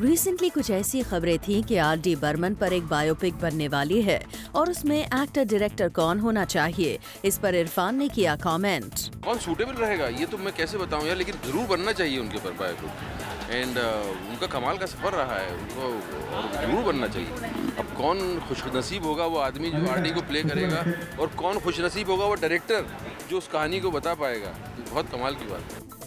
Recently कुछ ऐसी खबरें थीं कि आर डी बर्मन पर एक बायोपिक बनने वाली है और उसमें एक्टर डायरेक्टर कौन होना चाहिए? इस पर इरफान ने किया कमेंट कौन सूटेबल रहेगा? ये तो मैं कैसे बताऊँ यार लेकिन ज़रूर बनना चाहिए उनके ऊपर बायोपिक एंड uh, उनका कमाल का सफ़र रहा है और ज़रूर बनना चाहिए। अब कौन खुशनसीब होगा वो आदमी जो आर को प्ले करेगा और कौन खुशनसीब होगा वो डायरेक्टर जो उस कहानी को बता पाएगा। बहुत कमाल की बात। है